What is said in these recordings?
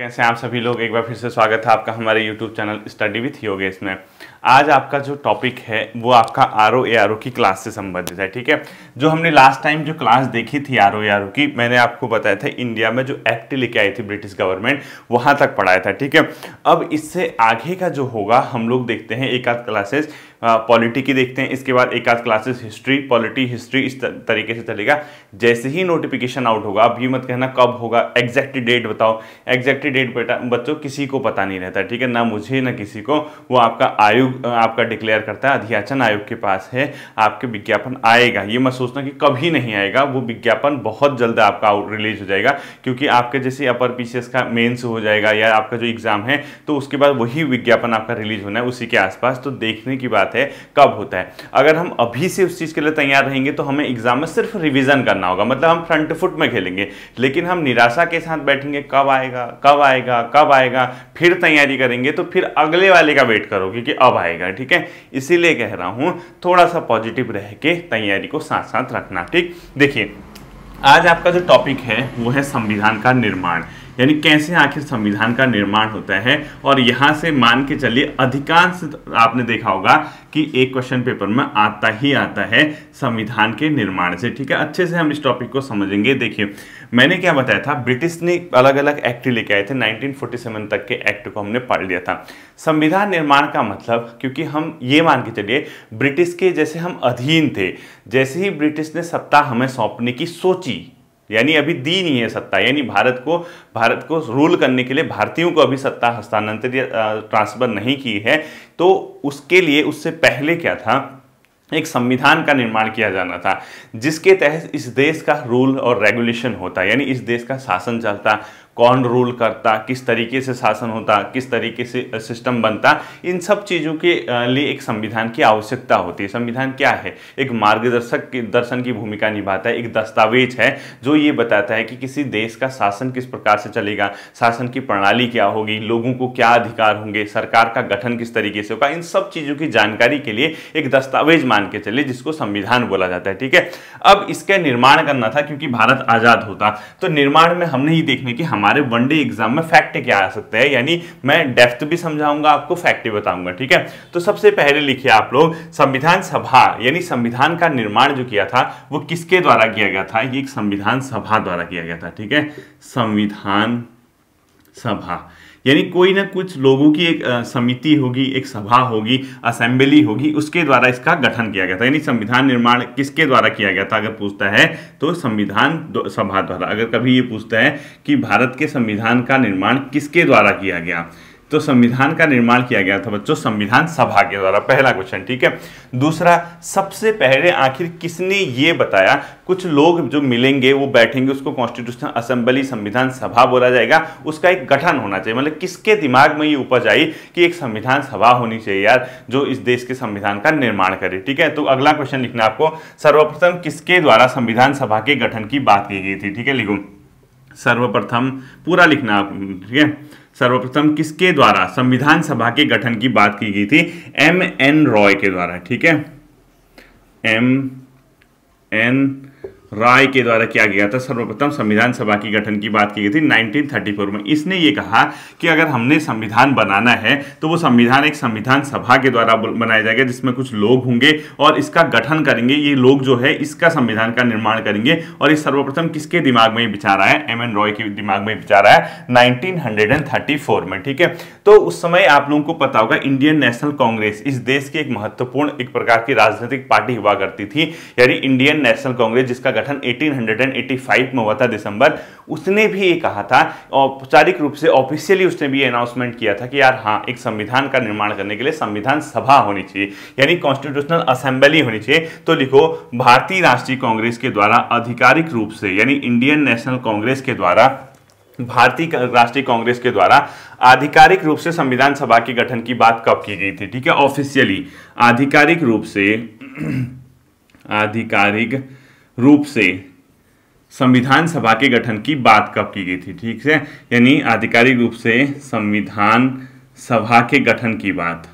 कैसे आप सभी लोग एक बार फिर से स्वागत है आपका हमारे YouTube channel study with Yogesh में। आज आपका जो टॉपिक है, वो आपका R O A R O की क्लास से संबंधित है, ठीक है? जो हमने लास्ट टाइम जो क्लास देखी थी R O A R O की, मैंने आपको बताया था इंडिया में जो एक्ट लेके आई थी ब्रिटिश गवर्नमेंट वहाँ तक पढ़ाया था, ठीक है? अब इससे आगे का जो होगा, हम लोग देखते हैं एक आध क्लासेस पॉलिटी की देखते हैं। इसके बाद एक आध क्लासेस हिस्ट्री पॉलिटी हिस्ट्री इस तरीके से चलेगा। जैसे ही नोटिफिकेशन आउट होगा अब ये मत कहना कब होगा एग्जैक्ट डेट बताओ। एग्जैक्ट डेट बेटा, बच्चों, किसी को पता नहीं रहता, ठीक है? ना मुझे, ना किसी को। वो आपका आयोग आपका डिक्लेयर करता है, अध्याचन आयोग के पास है। आपके विज्ञापन आएगा। ये मत सोचना कि कभी नहीं आएगा। वो विज्ञापन बहुत जल्द आपका रिलीज़ हो जाएगा। क्योंकि आपके जैसे अपर पीसीएस का मेन्स हो जाएगा या आपका जो एग्ज़ाम है तो उसके बाद वही विज्ञापन आपका रिलीज़ होना है उसी के आसपास। तो देखने की बात है, कब होता है। अगर हम अभी से उस चीज़ के लिए तैयार रहेंगे तो हमें एग्ज़ाम में सिर्फ़ रिविजन करना होगा। मतलब हम फ्रंट फुट में खेलेंगे, लेकिन हम निराशा के साथ बैठेंगे, कब आएगा कब आएगा कब आएगा, फिर तैयारी करेंगे तो फिर अगले वाले का वेट करोगे कि अब आएगा, ठीक है? इसीलिए कह रहा हूँ थोड़ा सा पॉजिटिव रह के तैयारी को साथ साथ रखना, ठीक? देखिए, आज आपका जो टॉपिक है, वो है संविधान का निर्माण। यानी कैसे आखिर संविधान का निर्माण होता है? और यहाँ से मान के चलिए, अधिकांश आपने देखा होगा कि एक क्वेश्चन पेपर में आता ही आता है संविधान के निर्माण से। ठीक है? अच्छे से हम इस टॉपिक को समझेंगे। देखिए, मैंने क्या बताया था? ब्रिटिश ने अलग अलग एक्ट लेके आए थे। 1947 तक के एक्ट को हमने पढ़ लिया था। संविधान निर्माण का मतलब क्योंकि हम ये मान के चलिए, ब्रिटिश के जैसे हम अधीन थे, जैसे ही ब्रिटिश ने सत्ता हमें सौंपने की सोची यानी अभी दी नहीं है सत्ता। यानी भारत को भारत को रूल करने के लिए भारतीयों को अभी सत्ता हस्तांतरित ट्रांसफ़र नहीं की है। तो उसके लिए, उससे पहले क्या था? एक संविधान का निर्माण किया जाना था, जिसके तहत इस देश का रूल और रेगुलेशन होता, यानी इस देश का शासन चलता। कौन रूल करता, किस तरीके से शासन होता, किस तरीके से सिस्टम बनता, इन सब चीज़ों के लिए एक संविधान की आवश्यकता होती है। संविधान क्या है? एक मार्गदर्शक दर्शन की भूमिका निभाता है, एक दस्तावेज़ है, जो ये बताता है कि किसी देश का शासन किस प्रकार से चलेगा, शासन की प्रणाली क्या होगी, लोगों को क्या अधिकार होंगे, सरकार का गठन किस तरीके से होगा, इन सब चीज़ों की जानकारी के लिए एक दस्तावेज़ मान के चले जिसको संविधान बोला जाता है, ठीक है? अब इसका निर्माण करना था, क्योंकि भारत आज़ाद होता। तो निर्माण में हमने ये देखने की हमारे हमारे वनडे एग्ज़ाम में फैक्ट क्या आ सकते हैं? यानी मैं डेप्थ भी समझाऊँगा, आपको फैक्ट भी बताऊँगा, ठीक है? तो सबसे पहले लिखिए आप लोग, संविधान सभा, यानी संविधान का निर्माण जो किया था, वो किसके द्वारा किया गया था? ये एक संविधान सभा द्वारा किया गया था, ठीक है? संविधान सभा। यानी कोई ना कुछ लोगों की एक समिति होगी, एक सभा होगी, असेंबली होगी, उसके द्वारा इसका गठन किया गया था। यानी संविधान निर्माण किसके द्वारा किया गया था, अगर पूछता है तो संविधान सभा द्वारा। अगर कभी ये पूछता है कि भारत के संविधान का निर्माण किसके द्वारा किया गया तो संविधान का निर्माण किया गया था बच्चों, संविधान सभा के द्वारा, पहला क्वेश्चन ठीक है? दूसरा, सबसे पहले आखिर किसने ये बताया? कुछ लोग जो मिलेंगे, वो बैठेंगे, उसको कॉन्स्टिट्यूशनल असेंबली संविधान सभा बोला जाएगा। उसका एक गठन होना चाहिए मतलब किसके दिमाग में ये उपज आई कि एक संविधान सभा होनी चाहिए यार, जो इस देश के संविधान का निर्माण करे, ठीक है? तो अगला क्वेश्चन लिखना आपको। सर्वप्रथम किसके द्वारा संविधान सभा के गठन की बात की गई थी, ठीक है लिखो सर्वप्रथम पूरा लिखना आप, ठीक है? सर्वप्रथम किसके द्वारा? संविधान सभा के गठन की बात की गई थी एम एन रॉय के द्वारा, ठीक है? एम एन राय के द्वारा किया गया था, सर्वप्रथम संविधान सभा की गठन की बात की गई थी 1934 में। इसने ये कहा कि अगर हमने संविधान बनाना है तो वो संविधान एक संविधान सभा के द्वारा बनाया जाएगा, जिसमें कुछ लोग होंगे और इसका गठन करेंगे। ये लोग जो है, इसका संविधान का निर्माण करेंगे और इस सर्वप्रथम किसके दिमाग में विचार आया? एम एन रॉय के दिमाग में विचार आया नाइनटीन में, ठीक है? तो उस समय आप लोगों को पता होगा, इंडियन नेशनल कांग्रेस इस देश की एक महत्वपूर्ण, एक प्रकार की राजनीतिक पार्टी हुआ करती थी, यानी इंडियन नेशनल कांग्रेस जिसका गठन 1885 में हुआ था दिसंबर, उसने भी ये कहा था, औपचारिक रूप से ऑफिशियली उसने भी अनाउंसमेंट किया था कि यार हाँ एक संविधान का निर्माण करने के लिए संविधान सभा होनी चाहिए, यानी कॉन्स्टिट्यूशनल असेंबली होनी चाहिए। तो लिखो, भारतीय राष्ट्रीय कांग्रेस के द्वारा आधिकारिक रूप से, यानी इंडियन नेशनल कांग्रेस के द्वारा, भारतीय राष्ट्रीय कांग्रेस के द्वारा आधिकारिक रूप से संविधान सभा के गठन की बात कब की गई थी? ठीक है ऑफिशियली आधिकारिक रूप से, आधिकारिक रूप से संविधान सभा के गठन की बात कब की गई थी? ठीक है? यानी आधिकारिक रूप से संविधान सभा के गठन की बात।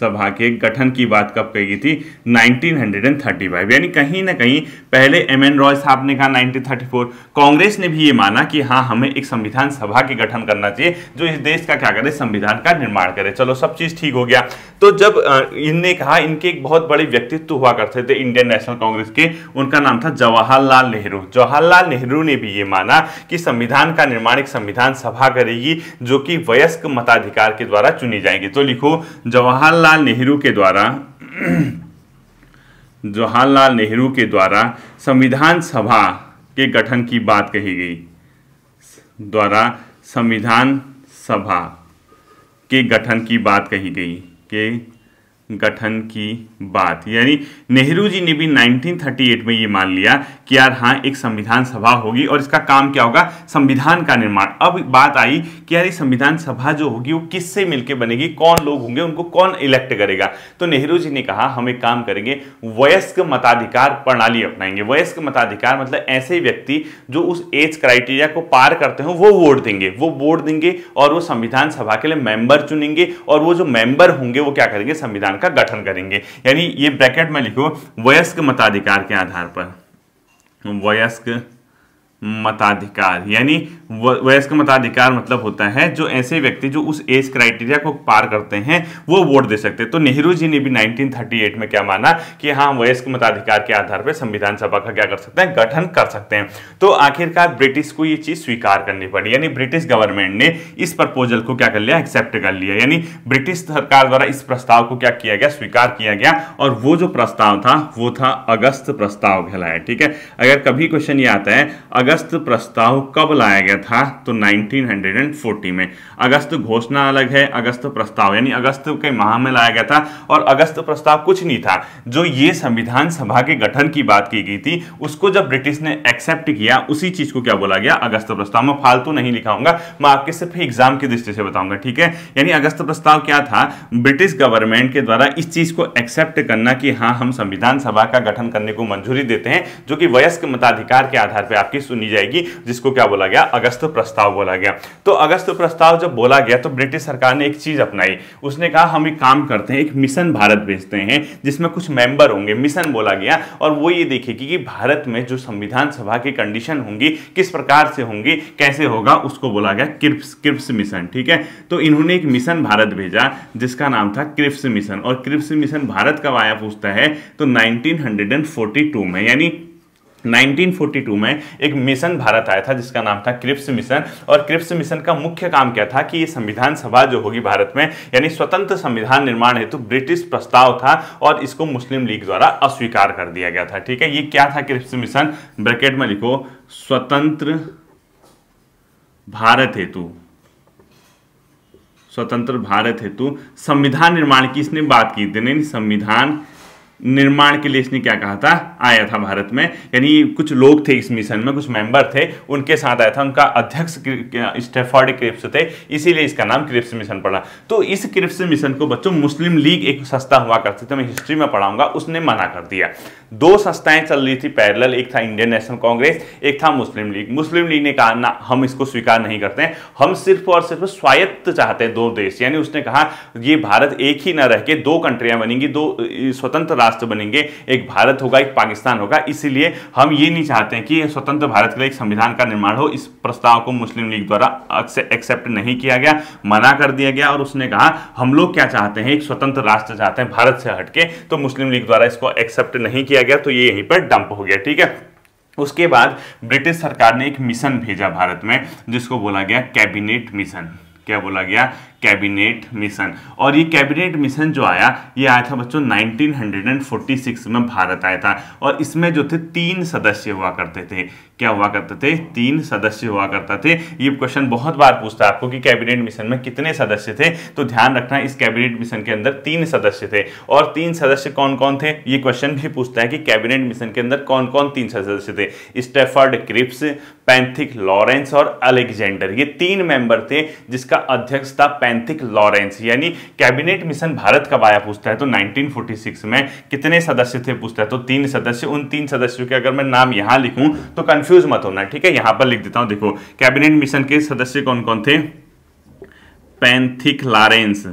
सभा के गठन की बात कब कही थी? 1935 यानी कहीं ना कहीं पहले एम एन रॉय साहब ने कहा 1934 कांग्रेस ने भी ये माना कि हाँ हमें एक संविधान सभा के गठन करना चाहिए, जो इस देश का क्या करे, संविधान का निर्माण करे। चलो, सब चीज़ ठीक हो गया। तो जब इनने कहा, इनके एक बहुत बड़े व्यक्तित्व हुआ करते थे इंडियन नेशनल कांग्रेस के, उनका नाम था जवाहरलाल नेहरू। जवाहरलाल नेहरू ने भी ये माना कि संविधान का निर्माण एक संविधान सभा करेगी, जो कि वयस्क मताधिकार के द्वारा चुनी जाएगी। तो लिखो, जवाहरलाल नेहरू के द्वारा जवाहरलाल नेहरू के द्वारा संविधान सभा के गठन की बात कही गई, द्वारा संविधान सभा के गठन की बात कही गई के गठन की बात। यानी नेहरू जी ने भी 1938 में ये मान लिया कि यार हाँ एक संविधान सभा होगी और इसका काम क्या होगा? संविधान का निर्माण। अब बात आई कि यार ये संविधान सभा जो होगी, वो किससे मिलकर बनेगी? कौन लोग होंगे? उनको कौन इलेक्ट करेगा? तो नेहरू जी ने कहा, हम एक काम करेंगे, वयस्क मताधिकार प्रणाली अपनाएँगे। वयस्क मताधिकार मतलब ऐसे व्यक्ति जो उस एज क्राइटेरिया को पार करते हो, वो वोट देंगे। वो वोट देंगे और वो संविधान सभा के लिए मेंबर चुनेंगे और वो जो मेंबर होंगे, वो क्या करेंगे? संविधान का गठन करेंगे। यानी ये ब्रैकेट में लिखो, वयस्क मताधिकार के आधार पर। वयस्क मताधिकार, यानी वयस्क मताधिकार मतलब होता है जो ऐसे व्यक्ति जो उस एज क्राइटेरिया को पार करते हैं, वो वोट दे सकते हैं। तो नेहरू जी ने भी 1938 में क्या माना कि हाँ वयस्क मताधिकार के आधार पर संविधान सभा का क्या कर सकते हैं? गठन कर सकते हैं। तो आखिरकार ब्रिटिश को ये चीज़ स्वीकार करनी पड़ी। यानी ब्रिटिश गवर्नमेंट ने इस प्रपोजल को क्या कर लिया? एक्सेप्ट कर लिया। यानी ब्रिटिश सरकार द्वारा इस प्रस्ताव को क्या किया गया? स्वीकार किया गया। और वो जो प्रस्ताव था, वो था अगस्त प्रस्ताव कहलाया, ठीक है? अगर कभी क्वेश्चन ये आता है, अगस्त प्रस्ताव कब लाया गया था तो 1940 में। अगस्त घोषणा अलग है, अगस्त प्रस्ताव, यानी अगस्त के माह में लाया गया था, और अगस्त प्रस्ताव कुछ नहीं था। जो ये संविधान सभा के गठन की बात की गई थी, उसको जब ब्रिटिश ने एक्सेप्ट किया, उसी चीज़ को क्या बोला गया? अगस्त प्रस्ताव। में फालतू नहीं लिखाऊँगा मैं आपके सिर्फ़ एग्ज़ाम की दृष्टि से बताऊँगा, ठीक है? यानी अगस्त प्रस्ताव क्या था? ब्रिटिश गवर्नमेंट के द्वारा इस चीज़ को एक्सेप्ट करना कि हाँ हम संविधान सभा का गठन करने को मंजूरी देते हैं, जो कि वयस्क मताधिकार के आधार पर आपकी सुनी जाएगी, जिसको क्या बोला गया? अगस्त प्रस्ताव बोला गया। तो अगस्त प्रस्ताव जब बोला गया तो ब्रिटिश सरकार ने एक चीज़ अपनाई। उसने कहा, हम एक काम करते हैं, एक मिशन भारत भेजते हैं, जिसमें कुछ मेंबर होंगे। मिशन बोला गया, और वो ये देखेगी कि भारत में जो संविधान सभा की कंडीशन होंगी, किस प्रकार से होंगी, कैसे होगा, उसको बोला गया क्रिप्स क्रिप्स मिशन, ठीक है? तो इन्होंने एक मिशन भारत भेजा, जिसका नाम था क्रिप्स मिशन, और क्रिप्स मिशन भारत कब आया पूछता है तो 1942 में, यानी 1942 में एक मिशन भारत आया था, जिसका नाम था क्रिप्स मिशन। और क्रिप्स मिशन का मुख्य काम क्या था कि ये संविधान सभा जो होगी भारत में, यानी स्वतंत्र संविधान निर्माण हेतु ब्रिटिश प्रस्ताव था और इसको मुस्लिम लीग द्वारा अस्वीकार कर दिया गया था, ठीक है? ये क्या था क्रिप्स मिशन? ब्रैकेट में लिखो, स्वतंत्र भारत हेतु। स्वतंत्र भारत हेतु संविधान निर्माण की इसने बात की थी संविधान निर्माण के लिए इसने क्या कहा था? आया था भारत में। यानी कुछ लोग थे इस मिशन में, कुछ मेंबर थे, उनके साथ आया था, उनका अध्यक्ष स्टेफर्ड क्रिप्स थे, इसीलिए इसका नाम क्रिप्स मिशन पड़ा। तो इस क्रिप्स मिशन को बच्चों, मुस्लिम लीग एक संस्था हुआ करती थी, मैं हिस्ट्री में पढ़ाऊँगा, उसने मना कर दिया। दो संस्थाएँ चल रही थी पैरल एक था इंडियन नेशनल कांग्रेस, एक था मुस्लिम लीग। मुस्लिम लीग ने कहा, ना, हम इसको स्वीकार नहीं करते हैं। हम सिर्फ़ और सिर्फ़ स्वायत्त चाहते हैं दो देश। यानी उसने कहा, ये भारत एक ही ना रह के दो कंट्रियाँ बनेंगी, दो स्वतंत्र राष्ट्र बनेंगे, एक भारत होगा, एक पाकिस्तान होगा। इसीलिए हम ये नहीं चाहते कि स्वतंत्र भारत के लिए एक संविधान का निर्माण हो। इस प्रस्ताव को मुस्लिम लीग द्वारा एक्सेप्ट नहीं किया गया, मना कर दिया गया और उसने कहा, हम लोग क्या चाहते हैं? एक स्वतंत्र राष्ट्र चाहते हैं भारत से हटके। तो मुस्लिम लीग द्वारा इसको एक्सेप्ट नहीं किया गया तो ये यहीं पर डंप हो गया, ठीक है? उसके बाद ब्रिटिश सरकार ने एक मिशन भेजा भारत में, जिसको बोला गया कैबिनेट मिशन क्या बोला गया? Cabinet mission. और ये कैबिनेट मिशन जो आया, ये आया था बच्चों 1946 में भारत आया था। और इसमें जो थे, तीन सदस्य हुआ करते थे। क्या हुआ करते थे? तीन सदस्य हुआ करता थे। ये क्वेश्चन बहुत बार पूछता है आपको कि कैबिनेट मिशन में कितने सदस्य थे? तो ध्यान रखना, इस कैबिनेट मिशन के अंदर तीन सदस्य थे। और तीन सदस्य कौन कौन थे? ये क्वेश्चन भी पूछता है कि कैबिनेट मिशन के अंदर कौन कौन तीन सदस्य थे? स्टेफर्ड क्रिप्स, पैंथिक लॉरेंस और अलेक्जेंडर। ये तीन मेंबर थे जिसका अध्यक्ष था पैंथिक लॉरेंस, यानी कैबिनेट मिशन भारत कब आया पूछता है? तो 1946 में कितने सदस्य थे पूछता है? तो तीन सदस्य। उन तीन सदस्यों के अगर मैं नाम यहाँ लिखूं तो कंफ्यूज मत होना, ठीक है? यहाँ पर लिख देता हूँ, देखो, कैबिनेट मिशन के सदस्य कौन कौन थे? Pethick Lawrence.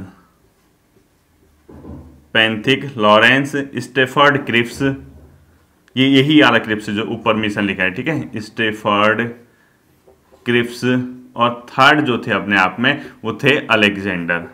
Pethick Lawrence, Stafford Cripps. ये यही आला क्रिप्स जो ऊपर मिशन लिखा है, ठीक है? Stafford Cripps. और थर्ड जो थे अपने आप में वो थे अलेक्जेंडर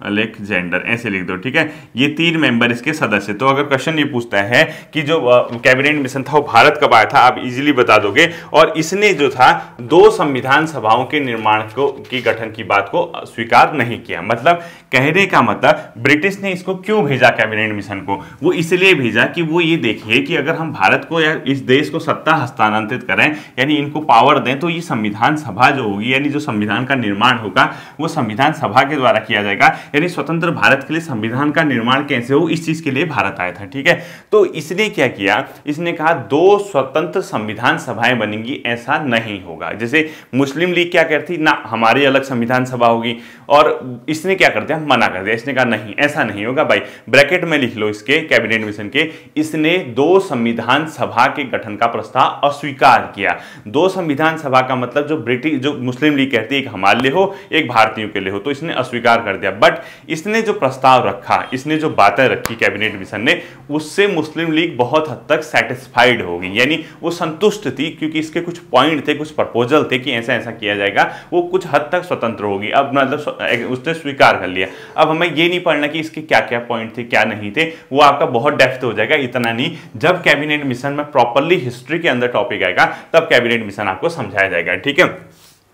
अलेक्जेंडर ऐसे लिख दो, ठीक है? ये तीन मेंबर इसके सदस्य तो अगर क्वेश्चन ये पूछता है कि जो कैबिनेट मिशन था, वो भारत कब आया था, आप इजीली बता दोगे। और इसने जो था, दो संविधान सभाओं के निर्माण को, की गठन की बात को स्वीकार नहीं किया। मतलब कहने का मतलब ब्रिटिश ने इसको क्यों भेजा कैबिनेट मिशन को? वो इसलिए भेजा कि वो ये देखिए कि अगर हम भारत को या इस देश को सत्ता हस्तांतरित करें, यानी इनको पावर दें तो ये संविधान सभा जो होगी, यानी जो संविधान का निर्माण होगा, वो संविधान सभा के द्वारा किया जाएगा। यानी स्वतंत्र भारत के लिए संविधान का निर्माण कैसे हो, इस चीज़ के लिए भारत आया था, ठीक है? तो इसने क्या किया? इसने कहा, दो स्वतंत्र संविधान सभाएँ बनेंगी, ऐसा नहीं होगा। जैसे मुस्लिम लीग क्या करती? ना, हमारी अलग संविधान सभा होगी। और इसने क्या कर दिया? मना कर दिया। इसने कहा, नहीं, ऐसा नहीं होगा। भाई, ब्रैकेट में लिख लो इसके, कैबिनेट मिशन के। इसने दो संविधान सभा के गठन का प्रस्ताव अस्वीकार किया। दो संविधान सभा का मतलब जो ब्रिटिश, जो मुस्लिम लीग कहती है एक हमारे लिए हो, एक भारतीयों के लिए हो तो इसने अस्वीकार कर दिया। बट इसने जो प्रस्ताव रखा, इसने जो बातें रखी कैबिनेट मिशन ने, उससे मुस्लिम लीग बहुत हद तक सेटिस्फाइड होगी। यानी वो संतुष्ट थी क्योंकि इसके कुछ पॉइंट थे, कुछ प्रपोजल थे कि ऐसा ऐसा किया जाएगा। वो कुछ हद तक स्वतंत्र होगी। अब मतलब उसने स्वीकार कर लिया। अब हमें ये नहीं पढ़ना कि इसके क्या क्या पॉइंट थे, क्या नहीं थे। वो आपका बहुत डेप्थ हो जाएगा, इतना नहीं। जब कैबिनेट मिशन में प्रॉपरली हिस्ट्री के अंदर टॉपिक आएगा, तब कैबिनेट मिशन आपको समझाया जाएगा। ठीक है?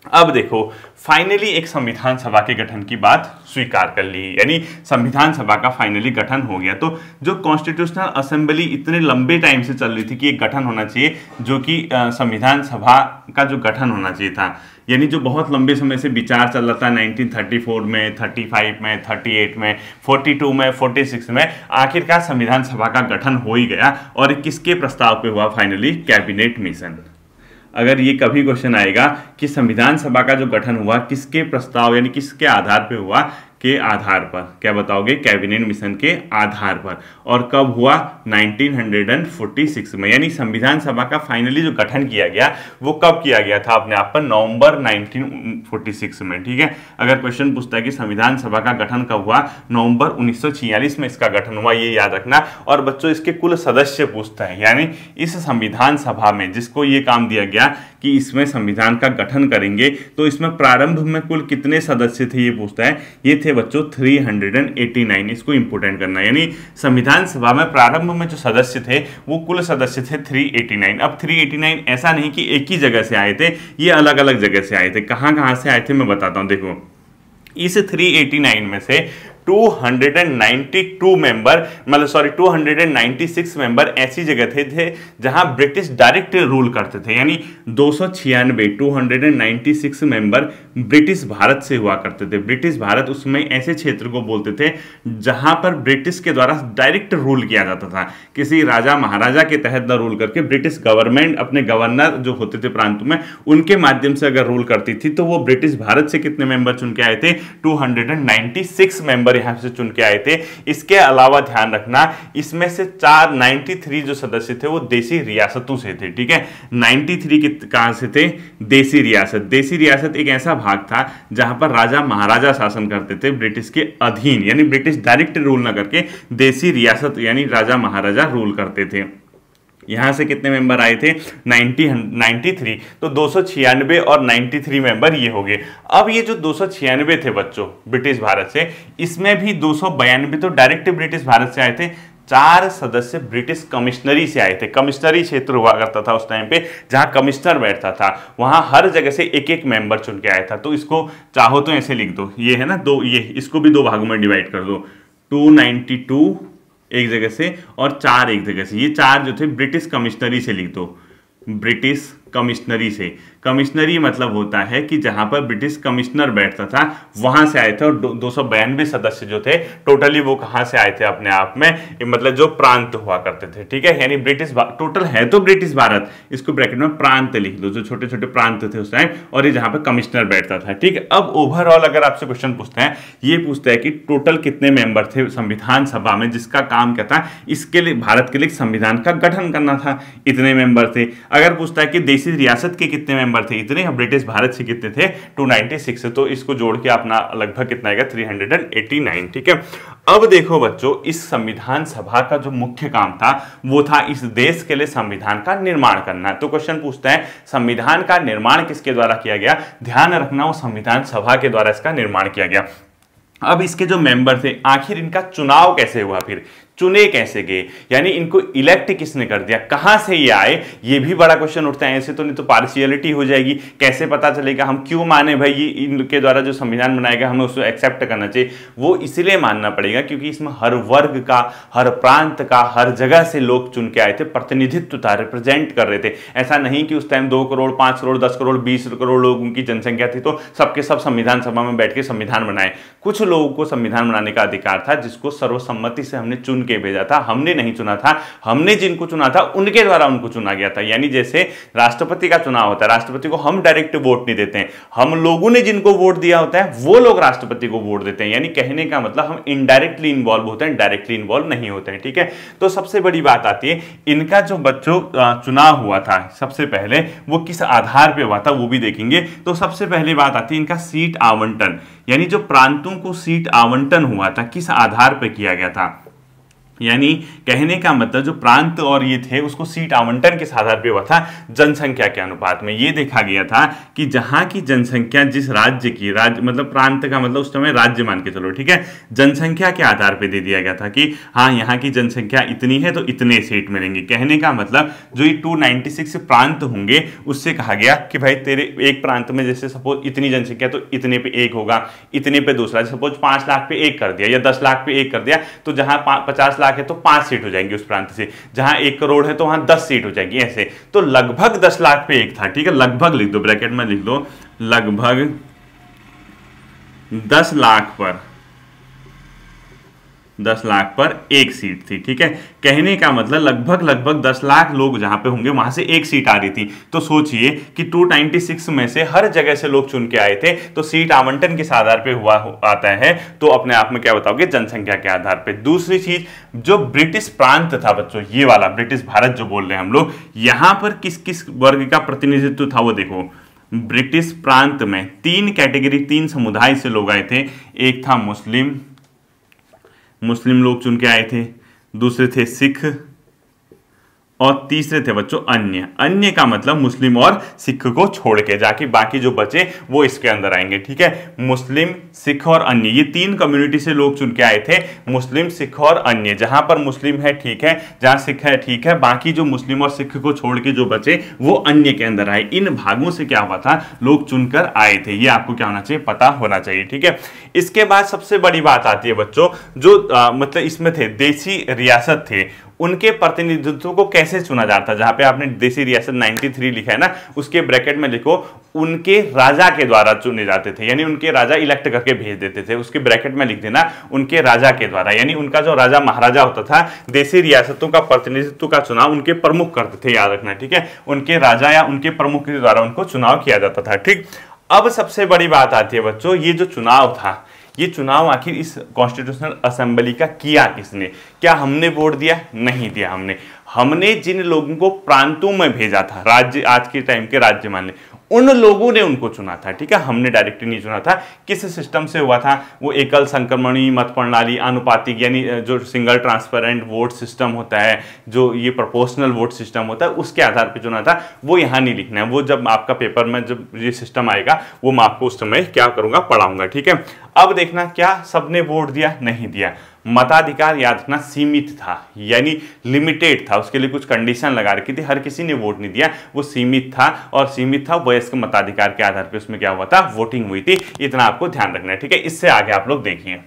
अब देखो फाइनली एक संविधान सभा के गठन की बात स्वीकार कर ली। यानी संविधान सभा का फाइनली गठन हो गया। तो जो कॉन्स्टिट्यूशनल असेंबली इतने लंबे टाइम से चल रही थी कि एक गठन होना चाहिए, जो कि संविधान सभा का जो गठन होना चाहिए था। यानी जो बहुत लंबे समय से विचार चल रहा था 1934 में 35 में 38 में 42 में 46 में, आखिरकार संविधान सभा का गठन हो ही गया। और किसके प्रस्ताव पे हुआ फाइनली कैबिनेट मिशन अगर ये कभी क्वेश्चन आएगा कि संविधान सभा का जो गठन हुआ, किसके प्रस्ताव, यानी किसके आधार पे हुआ के आधार पर। क्या बताओगे? कैबिनेट मिशन के आधार पर। और कब हुआ? 1946 में। यानी संविधान सभा का फाइनली जो गठन किया गया, वो कब किया गया था अपने आप पर? नवंबर 1946 में। ठीक है? अगर क्वेश्चन पूछता है कि संविधान सभा का गठन कब हुआ? नवंबर 1946 में इसका गठन हुआ, ये याद रखना। और बच्चों, इसके कुल सदस्य पूछता है, यानी इस संविधान सभा में जिसको ये काम दिया गया कि इसमें संविधान का गठन करेंगे तो इसमें प्रारंभ में कुल कितने सदस्य थे, ये पूछता है। ये थे बच्चों 389 इसको इंपोर्टेंट करना यानी संविधान सभा में प्रारंभ में जो सदस्य थे, वो कुल सदस्य थे 389 अब 389 ऐसा नहीं कि एक ही जगह से आए थे, ये अलग अलग जगह से आए थे। कहाँ कहाँ से आए थे, मैं बताता हूँ। देखो, इस 389 में से 292 मेंबर मतलब सॉरी 296 मेंबर ऐसी जगह थे, थे जहाँ ब्रिटिश डायरेक्ट रूल करते थे यानी दो सौ छियानवे टू मेंबर ब्रिटिश भारत से हुआ करते थे। ब्रिटिश भारत उसमें ऐसे क्षेत्र को बोलते थे जहाँ पर ब्रिटिश के द्वारा डायरेक्ट रूल किया जाता था। किसी राजा महाराजा के तहत न रूल करके ब्रिटिश गवर्नमेंट अपने गवर्नर जो होते थे प्रांत में उनके माध्यम से अगर रूल करती थी तो वो ब्रिटिश भारत से कितने मेंबर चुन के आए थे? टू मेंबर मेंबर यहाँ से चुन के आए थे। इसके अलावा ध्यान रखना, इसमें से चार 93 जो सदस्य थे, वो देसी रियासतों से थे, ठीक है? 93 के कहाँ से थे? देसी रियासत। देसी रियासत एक ऐसा भाग था, जहाँ पर राजा महाराजा शासन करते थे, ब्रिटिश के अधीन, यानी ब्रिटिश डायरेक्ट रूल ना करके देसी रियासत, यानी राजा महाराजा रूल करते थे। यहाँ से कितने मेंबर आए थे? 90 93 तो दो सौ छियानवे और 93 मेंबर ये हो गए। अब ये जो दो सौ छियानवे थे बच्चों, ब्रिटिश भारत से, इसमें भी दो तो डायरेक्ट ब्रिटिश भारत से आए थे। चार सदस्य ब्रिटिश कमिश्नरी से आए थे। कमिश्नरी क्षेत्र हुआ करता था उस टाइम पे, जहाँ कमिश्नर बैठता था। वहाँ हर जगह से एक एक मेंबर चुन के आया था। तो इसको चाहो तो ऐसे लिख दो। ये है ना, दो, ये, इसको भी दो भागों में डिवाइड कर दो। 292 एक जगह से और चार एक जगह से। ये चार जो थे, ब्रिटिश कमिश्नरी से लिख दो ब्रिटिश कमिश्नरी से। कमिश्नरी मतलब होता है कि जहाँ पर ब्रिटिश कमिश्नर बैठता था, वहाँ से आए थे और दो सौ सदस्य जो थे, टोटली वो कहाँ से आए थे अपने आप में? मतलब जो प्रांत हुआ करते थे, ठीक है? यानी ब्रिटिश टोटल है तो ब्रिटिश भारत। इसको ब्रैकेट में प्रांत लिख दो जो छोटे छोटे प्रांत थे उस टाइम, और ये जहाँ पर कमिश्नर बैठता था, ठीक है? अब ओवरऑल अगर आपसे क्वेश्चन पूछते हैं, ये पूछते हैं कि टोटल कितने मेंबर थे संविधान सभा में, जिसका काम क्या था? इसके लिए, भारत के लिए संविधान का गठन करना था। इतने मेंबर थे। अगर पूछता है कि देश देसी रियासत के कितने मेंबर थे? इतने ब्रिटिश भारत से कितने थे? 296 तो इसको जोड़ के अपना लगभग कितना आएगा? 389 ठीक है? अब देखो बच्चों, इस संविधान सभा का जो मुख्य काम था, वो था इस देश के लिए संविधान का निर्माण करना। तो क्वेश्चन पूछते हैं, संविधान का निर्माण किसके द्वारा किया गया? ध्यान रखना, वो संविधान सभा के द्वारा इसका निर्माण किया गया। अब इसके जो मेंबर थे, आखिर इनका चुनाव कैसे हुआ फिर? चुने कैसे गए? यानी इनको इलेक्ट किसने कर दिया? कहाँ से ये आए? ये भी बड़ा क्वेश्चन उठता है। ऐसे तो नहीं तो पार्शियलिटी हो जाएगी। कैसे पता चलेगा? हम क्यों माने भाई? ये इनके द्वारा जो संविधान बनाया गया, हमें उसको एक्सेप्ट करना चाहिए। वो इसलिए मानना पड़ेगा क्योंकि इसमें हर वर्ग का, हर प्रांत का, हर जगह से लोग चुन के आए थे। प्रतिनिधित्व था रिप्रेजेंट कर रहे थे। ऐसा नहीं कि उस टाइम दो करोड़, पाँच करोड़, दस करोड़, बीस करोड़ लोगों की जनसंख्या थी तो सबके सब संविधान सभा में बैठ के संविधान बनाए। कुछ लोगों को संविधान बनाने का अधिकार था, जिसको सर्वसम्मति से हमने के भेजा था, हमने नहीं चुना था। हमने जिनको चुना था, उनके द्वारा उनको चुना गया था। यानी जैसे राष्ट्रपति का चुनाव होता है, राष्ट्रपति को हम डायरेक्ट वोट नहीं देते हैं। हम लोगों ने जिनको वोट दिया होता है, वो लोग राष्ट्रपति को वोट देते हैं। यानी कहने का मतलब हम इनडायरेक्टली इन्वॉल्व होते हैं डायरेक्टली इन्वॉल्व नहीं होते हैं, ठीक है? तो सबसे बड़ी बात आती है, इनका जो बच्चों चुनाव हुआ था, सबसे पहले वो किस आधार पर हुआ था, वो भी देखेंगे। तो सबसे पहली बात आती है, इनका सीट आवंटन। यानी जो प्रांतों को सीट आवंटन हुआ था, किस आधार पर किया गया था? यानी कहने का मतलब जो प्रांत और ये थे, उसको सीट आवंटन के आधार पे हुआ था जनसंख्या के अनुपात में। ये देखा गया था कि जहाँ की जनसंख्या जिस राज्य की राज्य मतलब प्रांत का मतलब उस समय राज्य मान के चलो, ठीक है? जनसंख्या के आधार पे दे दिया गया था कि हाँ यहाँ की जनसंख्या इतनी है तो इतने सीट मिलेंगे। कहने का मतलब जो ये टू प्रांत होंगे, उससे कहा गया कि भाई तेरे एक प्रांत में जैसे सपोज़ इतनी जनसंख्या तो इतने पे एक होगा, इतने पे दूसरा सपोज़ पाँच लाख पे एक कर दिया या दस लाख पे एक कर दिया तो जहाँ पचास लाख है तो पाँच सीट हो जाएँगी उस प्रांत से। जहाँ एक करोड़ है तो वहाँ दस सीट हो जाएगी, ऐसे। तो लगभग दस लाख पे एक था, ठीक है? लगभग लिख दो, ब्रैकेट में लिख दो। लगभग दस लाख पर दस लाख पर एक सीट थी, ठीक है? कहने का मतलब लगभग लगभग दस लाख लोग जहाँ पे होंगे, वहाँ से एक सीट आ रही थी। तो सोचिए कि 296 में से हर जगह से लोग चुन के आए थे तो सीट आवंटन किस आधार पे हुआ आता है? तो अपने आप में क्या बताओगे? जनसंख्या के आधार पे। दूसरी चीज़, जो ब्रिटिश प्रांत था बच्चों, ये वाला, ब्रिटिश भारत जो बोल रहे हैं हम लोग, यहाँ पर किस किस वर्ग का प्रतिनिधित्व था वो देखो। ब्रिटिश प्रांत में तीन कैटेगरी, तीन समुदाय से लोग आए थे। एक था मुस्लिम मुस्लिम लोग चुन के आए थे दूसरे थे सिख। और तीसरे थे बच्चों अन्य। अन्य का मतलब मुस्लिम और सिख को छोड़ के, जाके बाकी जो बचे वो इसके अंदर आएँगे, ठीक है? मुस्लिम, सिख और अन्य। ये तीन कम्युनिटी से लोग चुन के आए थे, मुस्लिम, सिख और अन्य। जहाँ पर मुस्लिम है, ठीक है? जहाँ सिख है, ठीक है? बाकी जो मुस्लिम और सिख को छोड़ के जो बचे, वो अन्य के अंदर आए। इन भागों से क्या हुआ था? लोग चुनकर आए थे। ये आपको क्या होना चाहिए? पता होना चाहिए, ठीक है? इसके बाद सबसे बड़ी बात आती है बच्चों, जो मतलब इसमें थे, देसी रियासत थे। उनके प्रतिनिधित्व को कैसे चुना जाता है? जहाँ पे आपने देसी रियासत 93 लिखा है ना, उसके ब्रैकेट में लिखो, उनके राजा के द्वारा चुने जाते थे, यानी उनके राजा इलेक्ट करके भेज देते थे। उसके ब्रैकेट में लिख देना, उनके राजा के द्वारा, यानी उनका जो राजा महाराजा होता था, देसी रियासतों का प्रतिनिधित्व का चुनाव उनके प्रमुख करते थे, याद रखना, ठीक है? उनके राजा या उनके प्रमुख के द्वारा उनको चुनाव किया जाता था, ठीक? अब सबसे बड़ी बात आती है बच्चों, ये जो चुनाव था ये चुनाव आखिर इस कॉन्स्टिट्यूशनल असेंबली का किया किसने? क्या हमने वोट दिया? नहीं दिया हमने। हमने जिन लोगों को प्रांतों में भेजा था, राज्य, आज के टाइम के राज्य मान उन लोगों ने उनको चुना था, ठीक है? हमने डायरेक्टली नहीं चुना था। किस सिस्टम से हुआ था? वो एकल संक्रमणी, मत प्रणाली अनुपातिक यानी जो सिंगल ट्रांसपेरेंट वोट सिस्टम होता है, जो ये प्रोपोर्शनल वोट सिस्टम होता है, उसके आधार पर चुना था। वो यहाँ नहीं लिखना है। वो जब आपका पेपर में जब ये सिस्टम आएगा, वो मैं आपको उस समय क्या करूँगा? पढ़ाऊँगा, ठीक है? अब देखना क्या सबने वोट दिया, नहीं दिया। मताधिकार याद रखना सीमित था, यानी लिमिटेड था। उसके लिए कुछ कंडीशन लगा रखी थी, हर किसी ने वोट नहीं दिया, वो सीमित था और सीमित था वयस्क मताधिकार के आधार पर उसमें क्या हुआ था? वोटिंग हुई थी, इतना आपको ध्यान रखना है, ठीक है? इससे आगे आप लोग देखिए।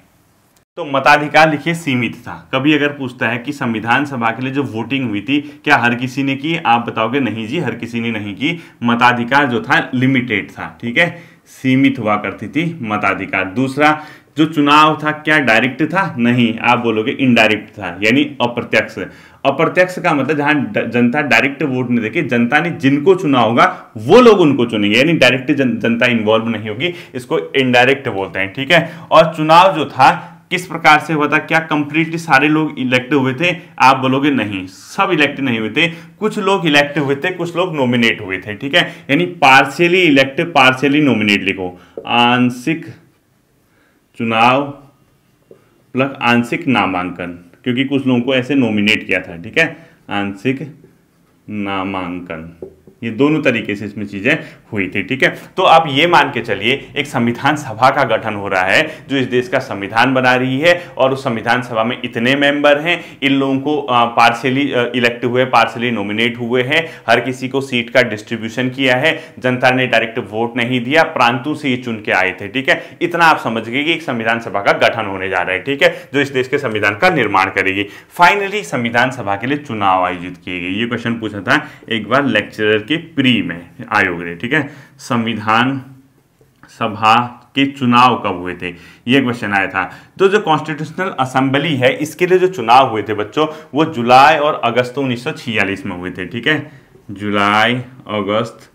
तो मताधिकार लिखिए सीमित था। कभी अगर पूछता है कि संविधान सभा के लिए जो वोटिंग हुई थी, क्या हर किसी ने की? आप बताओगे, नहीं जी, हर किसी ने नहीं की। मताधिकार जो था लिमिटेड था, ठीक है? सीमित हुआ करती थी मताधिकार। दूसरा जो चुनाव था क्या डायरेक्ट था? नहीं। आप बोलोगे इनडायरेक्ट था यानी अप्रत्यक्ष। अप्रत्यक्ष का मतलब जहाँ जनता डायरेक्ट वोट नहीं देगी जनता ने जिनको चुना होगा वो लोग उनको चुनेंगे। यानी डायरेक्ट जन, जनता इन्वॉल्व नहीं होगी इसको इनडायरेक्ट बोलते हैं ठीक है? और चुनाव जो था किस प्रकार से हुआ था, क्या कंप्लीटली सारे लोग इलेक्ट हुए थे? आप बोलोगे नहीं, सब इलेक्ट नहीं हुए थे। कुछ लोग इलेक्ट हुए थे, कुछ लोग नॉमिनेट हुए थे, ठीक है? यानी पार्शियली इलेक्ट पार्शियली नॉमिनेट लिखो। आंशिक चुनाव प्लस आंशिक नामांकन, क्योंकि कुछ लोगों को ऐसे नॉमिनेट किया था, ठीक है? आंशिक नामांकन। ये दोनों तरीके से इसमें चीज़ें हुई थी, ठीक है? तो आप ये मान के चलिए, एक संविधान सभा का गठन हो रहा है, जो इस देश का संविधान बना रही है, और उस संविधान सभा में इतने मेंबर हैं, इन लोगों को पार्शली इलेक्ट हुए, पार्शली नॉमिनेट हुए हैं, हर किसी को सीट का डिस्ट्रीब्यूशन किया है, जनता ने डायरेक्ट वोट नहीं दिया, प्रांतु से ये चुन के आए थे, ठीक है? इतना आप समझ गए कि एक संविधान सभा का गठन होने जा रहा है, ठीक है? जो इस देश के संविधान का निर्माण करेगी। फाइनली संविधान सभा के लिए चुनाव आयोजित किए गए। ये क्वेश्चन पूछा था एक बार लेक्चरर के प्री में, आयोग ने, ठीक है? संविधान सभा के चुनाव कब हुए थे? ये क्वेश्चन आया था। तो जो कॉन्स्टिट्यूशनल असेंबली है, इसके लिए जो चुनाव हुए थे बच्चों, वो जुलाई और अगस्त उन्नीस सौ छियालीस में हुए थे, ठीक है? जुलाई, अगस्त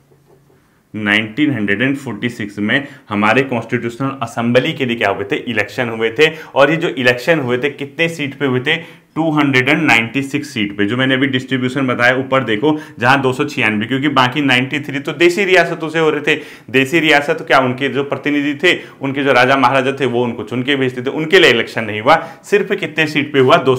1946 में हमारे कॉन्स्टिट्यूशनल असेंबली के लिए क्या हुए थे? इलेक्शन हुए थे। और ये जो इलेक्शन हुए थे, कितने सीट पे हुए थे? 296 सीट पे, जो मैंने अभी डिस्ट्रीब्यूशन बताया, ऊपर देखो, जहाँ दो क्योंकि बाकी 93 तो देसी रियासतों से हो रहे थे। देसी रियासत तो क्या, उनके जो प्रतिनिधि थे, उनके जो राजा महाराजा थे, वो उनको चुन के भेजते थे, उनके लिए इलेक्शन नहीं हुआ। सिर्फ़ कितने सीट पे हुआ? दो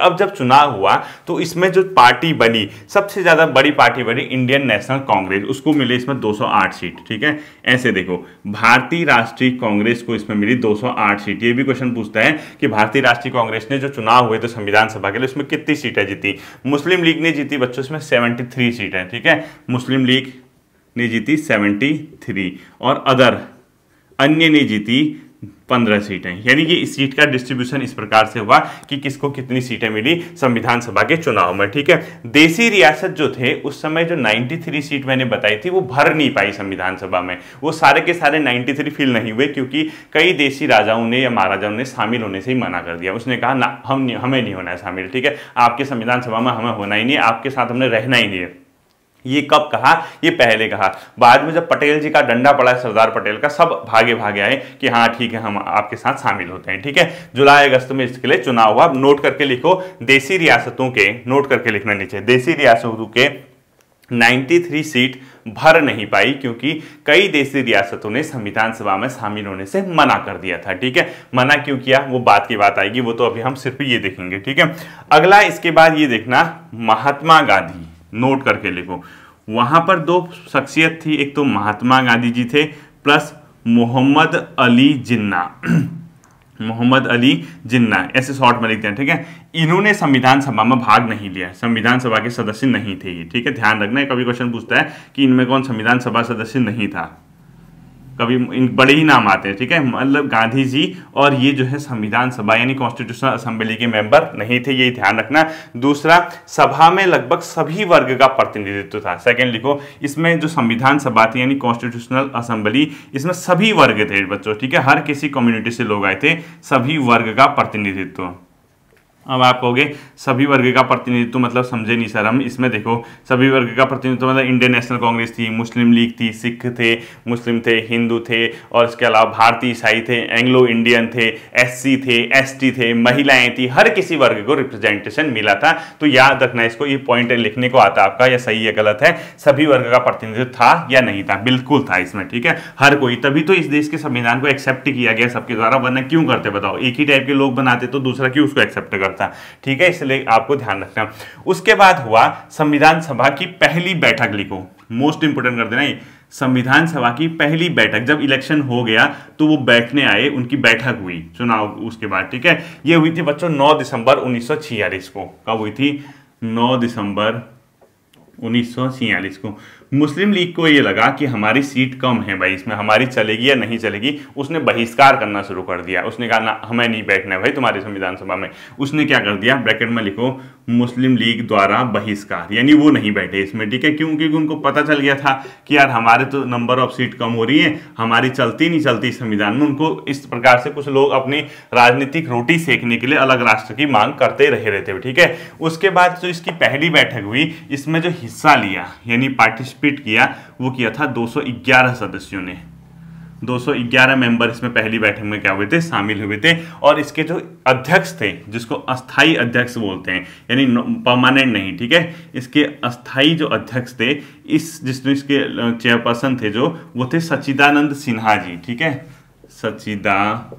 अब जब चुनाव हुआ तो इसमें जो पार्टी बनी, सबसे ज़्यादा बड़ी पार्टी बनी इंडियन नेशनल कांग्रेस उसको मिले इसमें दो सौ आठ सीट ठीक है? ऐसे देखो, भारतीय राष्ट्रीय कांग्रेस को इसमें मिली दो सौ आठ सीट ये भी क्वेश्चन पूछता है कि भारतीय राष्ट्रीय कांग्रेस ने जो चुनाव हुए तो संविधान सभा के लिए, उसमें कितनी सीटें जीती? मुस्लिम लीग ने जीती, बच्चों इसमें सेवेंटी थ्री सीटें, ठीक है? मुस्लिम लीग ने जीती सेवेंटी थ्री। और अदर अन्य ने जीती पंद्रह सीटें। यानी कि इस सीट का डिस्ट्रीब्यूशन इस प्रकार से हुआ कि किसको कितनी सीटें मिली संविधान सभा के चुनाव में, ठीक है? देसी रियासत जो थे, उस समय जो 93 सीट मैंने बताई थी, वो भर नहीं पाई संविधान सभा में। वो सारे के सारे 93 फिल नहीं हुए क्योंकि कई देसी राजाओं ने या महाराजाओं ने शामिल होने से ही मना कर दिया। उसने कहा, ना, हम हमें नहीं होना है शामिल, ठीक है? आपके संविधान सभा में हमें होना ही नहीं आपके साथ हमने रहना ही नहीं है। ये कब कहा? ये पहले कहा। बाद में जब पटेल जी का डंडा पड़ा सरदार पटेल का, सब भागे भागे आए कि हाँ ठीक है, हम आपके साथ शामिल होते हैं, ठीक है? जुलाई अगस्त में इसके लिए चुनाव हुआ। नोट करके लिखो, देसी रियासतों के, नोट करके लिखना नीचे, देसी रियासतों के 93 सीट भर नहीं पाई क्योंकि कई देसी रियासतों ने संविधान सभा में शामिल होने से मना कर दिया था, ठीक है? मना क्यों किया? वो बात की बात आएगी, वो तो अभी हम सिर्फ़ ये देखेंगे, ठीक है? अगला, इसके बाद ये देखना, महात्मा गांधी। नोट करके लिखो। वहाँ पर दो शख्सियत थी, एक तो महात्मा गांधी जी थे, प्लस मोहम्मद अली जिन्ना। मोहम्मद अली जिन्ना, ऐसे शॉर्ट में लिखते हैं, ठीक है? इन्होंने संविधान सभा में भाग नहीं लिया, संविधान सभा के सदस्य नहीं थे ये, ठीक है? ध्यान रखना है कभी क्वेश्चन पूछता है कि इनमें कौन संविधान सभा सदस्य नहीं था। कभी इन बड़े ही नाम आते हैं, ठीक है? मतलब गांधी जी और ये जो है संविधान सभा, यानी कॉन्स्टिट्यूशनल असेंबली के मेंबर नहीं थे, ये ध्यान रखना। दूसरा, सभा में लगभग सभी वर्ग का प्रतिनिधित्व था। सेकेंड लिखो, इसमें जो संविधान सभा थी, यानी कॉन्स्टिट्यूशनल असेंबली इसमें सभी वर्ग थे, बच्चों, ठीक है? हर किसी कम्युनिटी से लोग आए थे, सभी वर्ग का प्रतिनिधित्व। अब आप कहोगे, सभी वर्ग का प्रतिनिधित्व मतलब समझे नहीं सर हम। इसमें देखो, सभी वर्ग का प्रतिनिधित्व मतलब इंडियन नेशनल कांग्रेस थी मुस्लिम लीग थी सिख थे मुस्लिम थे हिंदू थे, और इसके अलावा भारतीय ईसाई थे एंग्लो इंडियन थे एससी थे एसटी थे, महिलाएँ थी, हर किसी वर्ग को रिप्रेजेंटेशन मिला था। तो याद रखना इसको, ये पॉइंट लिखने को आता आपका, या सही है गलत है, सभी वर्ग का प्रतिनिधित्व था या नहीं था? बिल्कुल था इसमें, ठीक है? हर कोई, तभी तो इस देश के संविधान को एक्सेप्ट किया गया सबके द्वारा, वरना क्यों करते बताओ? एक ही टाइप के लोग बनाते तो दूसरा क्यों उसको एक्सेप्ट करता। ठीक है, इसलिए आपको ध्यान रखना। उसके बाद हुआ संविधान सभा की पहली बैठक लिखो। मोस्ट इंपोर्टेंट कर देना संविधान सभा की पहली बैठक, जब इलेक्शन हो गया तो वो बैठने आए, उनकी बैठक हुई। चुनाव उसके बाद, ठीक है? ये हुई थी बच्चों 9 दिसंबर उन्नीस सौ छियालीस को। कब हुई थी? 9 दिसंबर उन्नीस सौ छियालीस को। मुस्लिम लीग को ये लगा कि हमारी सीट कम है भाई, इसमें हमारी चलेगी या नहीं चलेगी, उसने बहिष्कार करना शुरू कर दिया। उसने कहा, ना, हमें नहीं बैठना है भाई तुम्हारी संविधान सभा में। उसने क्या कर दिया? ब्रैकेट में लिखो, मुस्लिम लीग द्वारा बहिष्कार। यानी वो नहीं बैठे इसमें, ठीक है? क्यों क्योंकि उनको पता चल गया था कि यार हमारे तो नंबर ऑफ़ सीट कम हो रही है, हमारी चलती नहीं चलती संविधान में। उनको इस प्रकार से कुछ लोग अपनी राजनीतिक रोटी सेकने के लिए अलग राष्ट्र की मांग करते रहे रहते ठीक है? उसके बाद जो इसकी पहली बैठक हुई, इसमें जो हिस्सा लिया, यानी पार्टिसिपेट किया, वो किया था 211 सदस्यों ने। 211 मेंबर इसमें पहली बैठक में क्या हुए थे? शामिल हुए थे। और इसके जो अध्यक्ष थे, जिसको अस्थाई अध्यक्ष बोलते हैं, यानी परमानेंट नहीं, ठीक है? इसके अस्थाई जो अध्यक्ष थे, इस जिसमें इसके चेयरपर्सन थे जो, वो थे सचिदानंद सिन्हा जी, ठीक है? सच्चिदानंद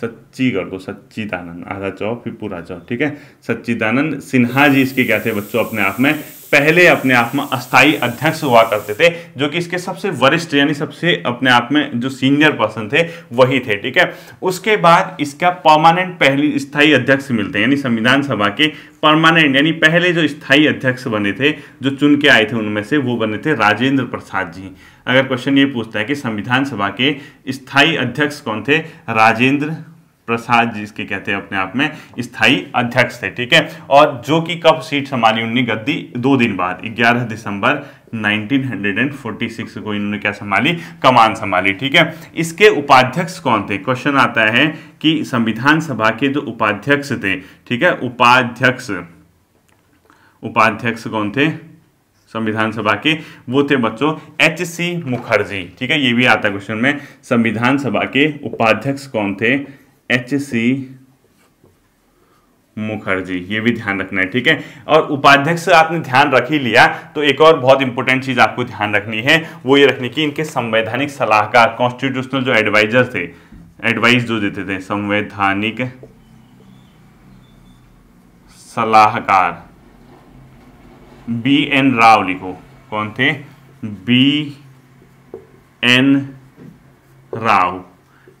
सच्ची कर दो सच्चिदानंद, आधा चौ फिर पूरा चौ ठीक है? सच्चिदानंद सिन्हा जी इसके क्या थे बच्चों, अपने आप में? पहले अपने आप में अस्थाई अध्यक्ष हुआ करते थे, जो कि इसके सबसे वरिष्ठ यानी सबसे अपने आप में जो सीनियर पर्सन थे, वही थे, ठीक है? उसके बाद इसका परमानेंट पहली स्थायी अध्यक्ष मिलते हैं, यानी संविधान सभा के परमानेंट यानी पहले जो स्थायी अध्यक्ष बने थे, जो चुन के आए थे उनमें से, वो बने थे राजेंद्र प्रसाद जी। अगर क्वेश्चन ये पूछता है कि संविधान सभा के स्थायी अध्यक्ष कौन थे? राजेंद्र प्रसाद जी इसके कहते हैं अपने आप में, स्थायी अध्यक्ष थे, ठीक है? और जो कि कब सीट संभाली उन्होंने? गद्दी, दो दिन बाद 11 दिसंबर 1946 को इन्होंने क्या संभाली? कमान संभाली, ठीक है? इसके उपाध्यक्ष कौन थे? क्वेश्चन आता है कि संविधान सभा के जो उपाध्यक्ष थे, ठीक है? उपाध्यक्ष उपाध्यक्ष कौन थे? संविधान सभा के, वो थे बच्चों एच सी मुखर्जी, ठीक है? ये भी आता क्वेश्चन में। संविधान सभा के उपाध्यक्ष कौन थे? एच सी मुखर्जी, ये भी ध्यान रखना है, ठीक है? और उपाध्यक्ष आपने ध्यान रख ही लिया तो एक और बहुत इंपॉर्टेंट चीज़ आपको ध्यान रखनी है, वो ये रखनी कि इनके संवैधानिक सलाहकार कॉन्स्टिट्यूशनल जो एडवाइजर थे एडवाइस जो देते थे, संवैधानिक सलाहकार बी एन राव लिखो, कौन थे? B N Rao.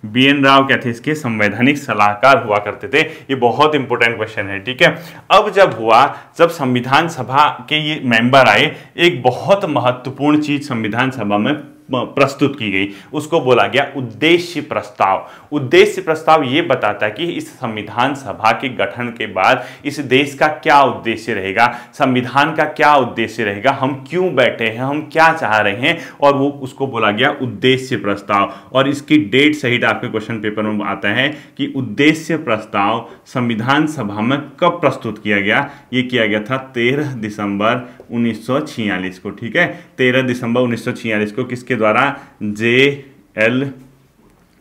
B N Rao क्या थे? इसके संवैधानिक सलाहकार हुआ करते थे। ये बहुत इंपॉर्टेंट क्वेश्चन है, ठीक है? अब जब हुआ, जब संविधान सभा के ये मेंबर आए, एक बहुत महत्वपूर्ण चीज़ संविधान सभा में प्रस्तुत की गई। उसको बोला गया उद्देश्य प्रस्ताव। उद्देश्य प्रस्ताव ये बताता है कि इस संविधान सभा के गठन के बाद इस देश का क्या उद्देश्य रहेगा? संविधान का क्या उद्देश्य रहेगा? हम क्यों बैठे हैं? हम क्या चाह रहे हैं? और वो, उसको बोला गया उद्देश्य प्रस्ताव। और इसकी डेट सहित आपके क्वेश्चन पेपर में आता है कि उद्देश्य प्रस्ताव संविधान सभा में कब प्रस्तुत किया गया? ये किया गया था तेरह दिसंबर 1946 को ठीक है? तेरह दिसंबर 1946 को किसके द्वारा जे एल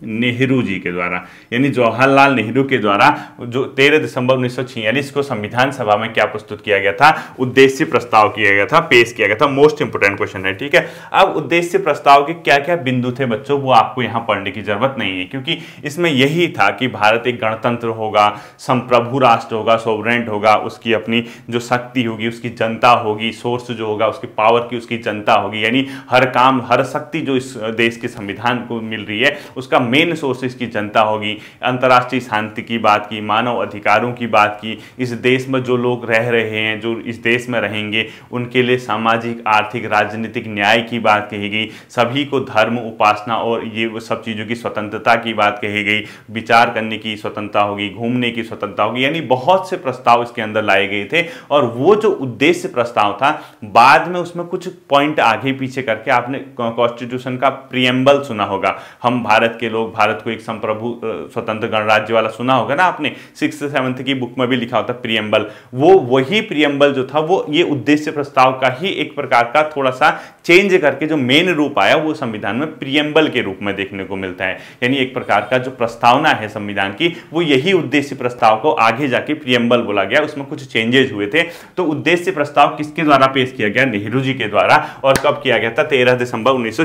नेहरू जी के द्वारा, यानी जवाहरलाल नेहरू के द्वारा जो 13 दिसंबर 1946 को संविधान सभा में क्या प्रस्तुत किया गया था? उद्देश्य प्रस्ताव किया गया था, पेश किया गया था मोस्ट इंपोर्टेंट क्वेश्चन है, ठीक है? अब उद्देश्य प्रस्ताव के क्या क्या बिंदु थे बच्चों? वो आपको यहाँ पढ़ने की ज़रूरत नहीं है, क्योंकि इसमें यही था कि भारत एक गणतंत्र होगा, संप्रभु राष्ट्र होगा सोवरेंट होगा, उसकी अपनी जो शक्ति होगी, उसकी जनता होगी सोर्स जो होगा, उसकी पावर की उसकी जनता होगी, यानी हर काम, हर शक्ति जो इस देश के संविधान को मिल रही है, उसका मेन सोर्सेज की जनता होगी, अंतर्राष्ट्रीय शांति की बात की, मानव अधिकारों की बात की, इस देश में जो लोग रह रहे हैं, जो इस देश में रहेंगे, उनके लिए सामाजिक, आर्थिक, राजनीतिक न्याय की बात कही गई। सभी को धर्म, उपासना और ये सब चीज़ों की स्वतंत्रता की बात कही गई। विचार करने की स्वतंत्रता होगी, घूमने की स्वतंत्रता होगी, यानी बहुत से प्रस्ताव इसके अंदर लाए गए थे। और वो जो उद्देश्य प्रस्ताव था, बाद में उसमें कुछ पॉइंट आगे पीछे करके आपने कॉन्स्टिट्यूशन का प्रियम्बल सुना होगा। हम भारत के लोग भारत को एक संप्रभु स्वतंत्र गणराज्य वाला सुना होगा ना आपने? सिक्स सेवंथ की बुक में भी लिखा होता प्रियम्बल वो वही प्रियम्बल जो था, वो ये उद्देश्य प्रस्ताव का ही एक प्रकार का थोड़ा सा चेंज करके जो मेन रूप आया, वो संविधान में प्रियम्बल के रूप में देखने को मिलता है। यानी एक प्रकार का जो प्रस्तावना है संविधान की, वो यही उद्देश्य प्रस्ताव को आगे जाके प्रियम्बल बोला गया, उसमें कुछ चेंजेस हुए थे। तो उद्देश्य प्रस्ताव किसके द्वारा पेश किया गया? नेहरू जी के द्वारा। और कब किया गया था? तेरह दिसंबर उन्नीस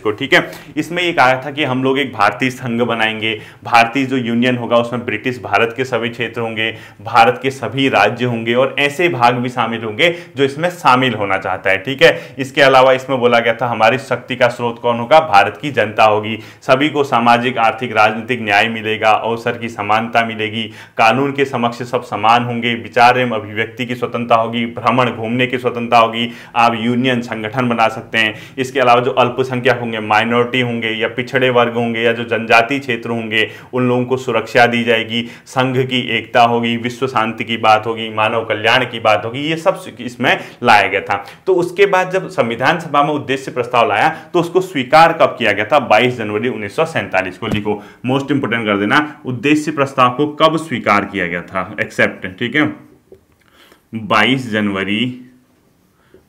को, ठीक है? इसमें एक आया था कि हम लोग एक भारतीय संघ बनाएँगे, भारतीय जो यूनियन होगा, उसमें ब्रिटिश भारत के सभी क्षेत्र होंगे, भारत के सभी राज्य होंगे और ऐसे भाग भी शामिल होंगे जो इसमें शामिल होना चाहता है, ठीक है? इसके अलावा इसमें बोला गया था, हमारी शक्ति का स्रोत कौन होगा? भारत की जनता होगी। सभी को सामाजिक, आर्थिक, राजनीतिक न्याय मिलेगा, अवसर की समानता मिलेगी, कानून के समक्ष सब समान होंगे, विचार एवं अभिव्यक्ति की स्वतंत्रता होगी, भ्रमण घूमने की स्वतंत्रता होगी, आप यूनियन संगठन बना सकते हैं। इसके अलावा जो अल्पसंख्यक होंगे माइनॉरिटी होंगे या पिछड़े वर्ग होंगे या जो जनजाति क्षेत्र होंगे, उन लोगों को सुरक्षा दी जाएगी, संघ की एकता होगी, विश्व शांति की बात होगी, मानव कल्याण की बात होगी, ये सब इसमें लाया गया था। तो उसके बाद जब संविधान सभा में उद्देश्य प्रस्ताव लाया तो उसको स्वीकार कब किया गया था? 22 जनवरी उन्नीस सौ सैंतालीस को लिखो। मोस्ट इंपोर्टेंट कर देना, उद्देश्य प्रस्ताव को कब स्वीकार किया गया था? एक्सेप्ट ठीक है? 22 जनवरी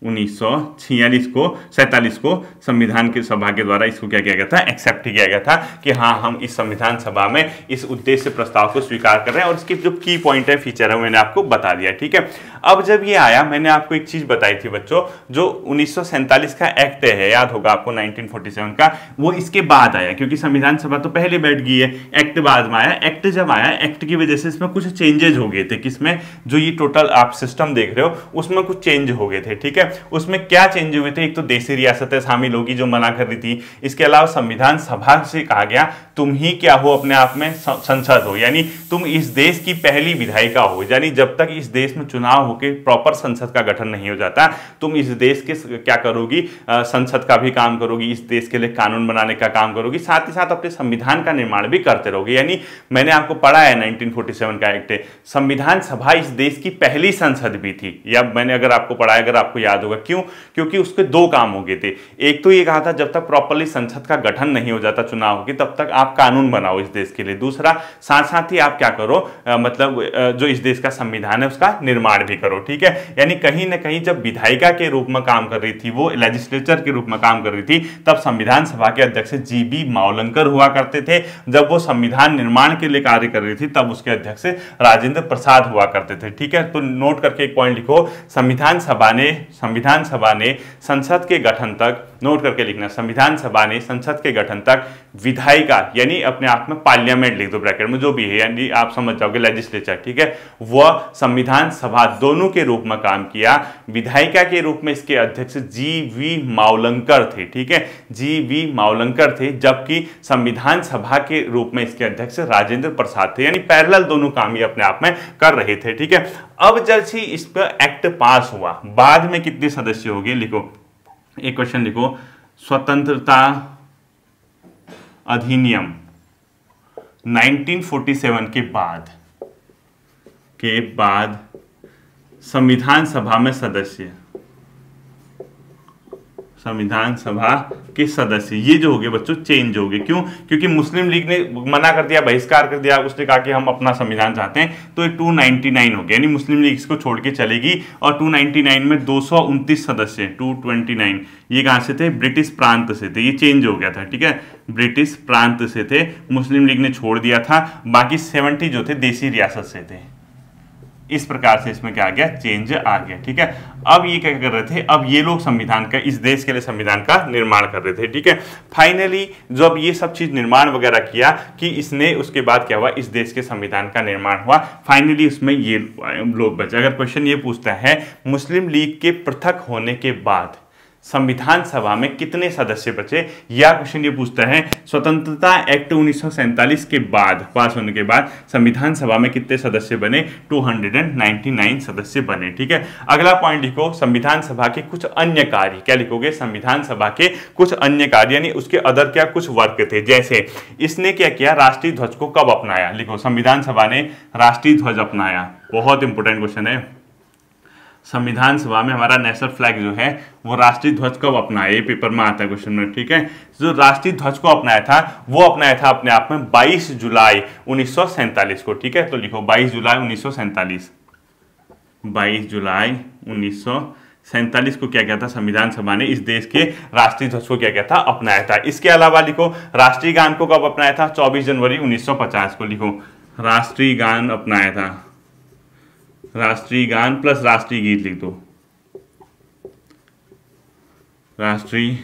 उन्नीस सौ छियालीस को, सैंतालीस को संविधान की सभा के द्वारा इसको क्या किया गया था? एक्सेप्ट किया गया था कि हाँ हम इस संविधान सभा में इस उद्देश्य प्रस्ताव को स्वीकार कर रहे हैं और इसके जो की पॉइंट है फीचर है मैंने आपको बता दिया, ठीक है? अब जब ये आया, मैंने आपको एक चीज़ बताई थी बच्चों, जो उन्नीस सौ सैंतालीस का एक्ट है, याद होगा आपको 1947 का, वो इसके बाद आया, क्योंकि संविधान सभा तो पहले बैठ गई है एक्ट बाद में आया एक्ट जब आया एक्ट की वजह से इसमें कुछ चेंजेज हो गए थे, किसमें? जो ये टोटल आप सिस्टम देख रहे हो, उसमें कुछ चेंज हो गए थे, ठीक है? उसमें क्या चेंज हुए थे? एक तो देसी रियासतें शामिल होगी जो मना कर रही थी। इसके अलावा संविधान सभा से कहा गया, तुम ही क्या हो अपने आप में संसद हो? यानी तुम इस देश की पहली विधायिका हो। यानी जब तक इस देश में चुनाव होकर प्रॉपर संसद का गठन नहीं हो जाता, तुम इस देश के क्या करोगी? संसद का भी काम करोगी, इस देश के लिए कानून बनाने का काम करोगी, साथ ही साथ अपने संविधान का निर्माण भी करते रहोगे। यानी मैंने आपको पढ़ा है 1947 का एक्ट संविधान सभा इस देश की पहली संसद भी थी। या मैंने अगर आपको पढ़ा है, अगर आपको याद होगा। क्यों? क्योंकि उसके दो काम हो गए थे। एक तो ये कहा था जब तक प्रॉपरली संसद का गठन नहीं हो जाता चुनाव होगी तब तक आप कानून बनाओ इस देश के लिए। दूसरा साथ साथ ही आप क्या करो आ, मतलब जो इस देश का संविधान है उसका निर्माण भी करो ठीक है? यानी कहीं ना कहीं जब विधायिका के रूप में काम कर रही थी वो लेजिस्लेचर के रूप में काम कर रही थी तब संविधान सभा के अध्यक्ष जी बी मावलंकर हुआ करते थे। जब वो संविधान निर्माण के लिए कार्य कर रही थी तब उसके अध्यक्ष राजेंद्र प्रसाद हुआ करते थे ठीक है? तो नोट करके एक पॉइंट लिखो संविधान सभा ने संविधान सभा ने संसद के गठन तक, नोट करके लिखना, संविधान सभा ने संसद के गठन तक विधायिका यानी अपने आप में पार्लियामेंट लिख दो, ब्रैकेट में, जो भी है, यानी आप समझ जाओगे लेजिस्लेचर ठीक है? वह संविधान सभा दोनों के रूप में काम किया। विधायिका के रूप में इसके अध्यक्ष जी वी मावलंकर थे, ठीक है? जी वी मावलंकर थे, जबकि संविधान सभा के रूप में इसके अध्यक्ष राजेंद्र प्रसाद थे, यानी पैरेलल दोनों काम ये अपने आप में कर रहे थे, ठीक है? अब जैसे इस पर एक्ट पास हुआ। बाद में कितने सदस्य हो गए, लिखो। एक क्वेश्चन लिखो। स्वतंत्रता अधिनियम 1947 के बाद के बाद संविधान सभा में सदस्य। संविधान सभा के सदस्य। ये जो हो गए बच्चों चेंज हो गए क्यों? क्योंकि मुस्लिम लीग ने मना कर दिया, बहिष्कार कर दिया, उसने कहा कि हम अपना संविधान चाहते हैं। तो ये 299 हो गया। यानी मुस्लिम लीग इसको छोड़ के चलेगी और 299 में दो सौ उनतीस सदस्य 229 ये कहाँ से थे? ब्रिटिश प्रांत से थे। ये चेंज हो गया था, ठीक है? ब्रिटिश प्रांत से थे। मुस्लिम लीग ने छोड़ दिया था। बाकी सेवेंटी जो थे, देसी रियासत से थे। इस प्रकार से इसमें क्या आ गया? चेंज आ गया, ठीक है? अब ये क्या कर रहे थे? अब ये लोग संविधान का, इस देश के लिए संविधान का निर्माण कर रहे थे, ठीक है? फाइनली जब ये सब चीज़ निर्माण वगैरह किया कि इसने, उसके बाद क्या हुआ? इस देश के संविधान का निर्माण हुआ। फाइनली उसमें ये लोग बचे। अगर क्वेश्चन ये पूछता है, मुस्लिम लीग के पृथक होने के बाद संविधान सभा में कितने सदस्य बचे? यह क्वेश्चन ये पूछता है, स्वतंत्रता एक्ट उन्नीस सौ सैंतालीस के बाद, पास होने के बाद संविधान सभा में कितने सदस्य बने? 299 सदस्य बने, ठीक है? अगला पॉइंट लिखो, संविधान सभा के कुछ अन्य कार्य। क्या लिखोगे? संविधान सभा के कुछ अन्य कार्य, यानी उसके अदर क्या कुछ वर्क थे? जैसे, इसने क्या किया? राष्ट्रीय ध्वज को कब अपनाया? लिखो, संविधान सभा ने राष्ट्रीय ध्वज अपनाया। बहुत इंपॉर्टेंट क्वेश्चन है। संविधान सभा में हमारा नेशनल फ्लैग जो है, वो राष्ट्रीय ध्वज कब अपनाया? ये पेपर में आता है क्वेश्चन में, ठीक है? जो राष्ट्रीय ध्वज को अपनाया था, वो अपनाया था अपने आप में 22 जुलाई उन्नीस सौ सैंतालीस को, ठीक है? तो लिखो 22 जुलाई उन्नीस 22 जुलाई उन्नीस सैंतालीस को क्या किया था? संविधान सभा ने इस देश के राष्ट्रीय ध्वज को क्या किया था? अपनाया था। इसके अलावा लिखो, राष्ट्रीय गान को कब अपनाया था? 24 जनवरी 1950 को लिखो। राष्ट्रीय गान अपनाया था। राष्ट्रीय गान प्लस राष्ट्रीय गीत लिख दो। राष्ट्रीय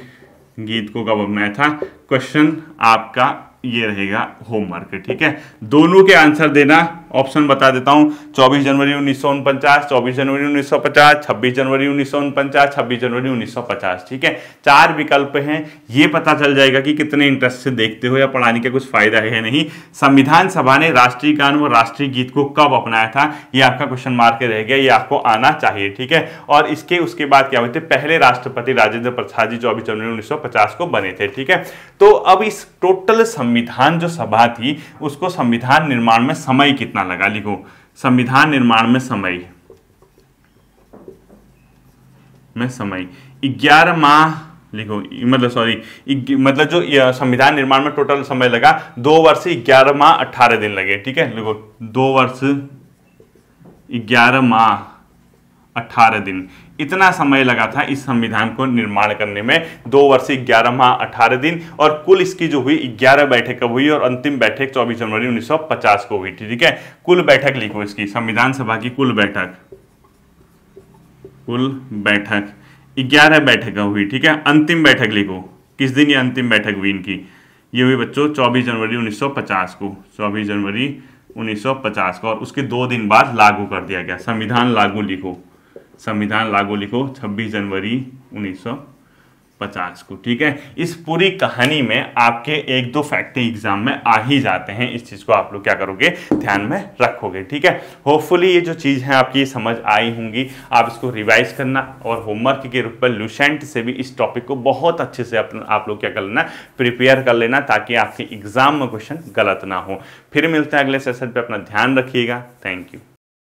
गीत को कब अपनाया था? क्वेश्चन आपका ये रहेगा होमवर्क ठीक है? दोनों के आंसर देना ऑप्शन बता देता हूँ। 24 जनवरी उन्नीस सौ उनपचास, चौबीस जनवरी उन्नीस सौ पचास, छब्बीस जनवरी उन्नीस सौ उनपचास, छब्बीस जनवरी उन्नीस सौ पचास, ठीक है? चार विकल्प हैं, ये पता चल जाएगा कि कितने इंटरेस्ट से देखते हो या पढ़ाने का कुछ फ़ायदा है नहीं। संविधान सभा ने राष्ट्रीय गान व राष्ट्रीय गीत को कब अपनाया था, ये आपका क्वेश्चन मार्क रह गया, ये आपको आना चाहिए, ठीक है? और इसके, उसके बाद क्या थे? पहले राष्ट्रपति राजेंद्र प्रसाद जी चौबीस जनवरी उन्नीस सौ पचास को बने थे, ठीक है? तो अब इस टोटल संविधान जो सभा थी, उसको संविधान निर्माण में समय कितना लगा? लिखो। संविधान निर्माण में समय। में समय। ग्यारह माह, लिखो मतलब सॉरी मतलब जो संविधान निर्माण में टोटल समय लगा, दो वर्ष ग्यारह माह अट्ठारह दिन लगे, ठीक है? लिखो, दो वर्ष ग्यारह माह अट्ठारह दिन। इतना समय लगा था इस संविधान को निर्माण करने में, दो वर्ष ग्यारह माह, अठारह दिन, और कुल इसकी जो हुई, ग्यारह बैठक कब हुई और अंतिम बैठक चौबीस जनवरी 1950 को हुई, ठीक है? कुल बैठक लिखो इसकी, संविधान सभा की कुल बैठक। कुल बैठक, ग्यारह बैठक हुई, ठीक है? अंतिम बैठक लिखो, किस दिन ये अंतिम बैठक हुई इनकी? ये हुई बच्चों 24 जनवरी 1950 को 24 जनवरी 1950 को, और उसके दो दिन बाद लागू कर दिया गया, संविधान लागू लिखो। संविधान लागू लिखो 26 जनवरी 1950 को, ठीक है? इस पूरी कहानी में आपके एक दो फैक्ट एग्ज़ाम में आ ही जाते हैं। इस चीज़ को आप लोग क्या करोगे? ध्यान में रखोगे, ठीक है? होपफुली ये जो चीज़ है आपकी समझ आई होंगी। आप इसको रिवाइज करना और होमवर्क के रूप में लुसेंट से भी इस टॉपिक को बहुत अच्छे से अपना, आप लोग क्या कर लेना प्रिपेयर कर लेना ताकि आपके एग्ज़ाम में क्वेश्चन गलत ना हो। फिर मिलते हैं अगले सेशन पर अपना ध्यान रखिएगा। Thank you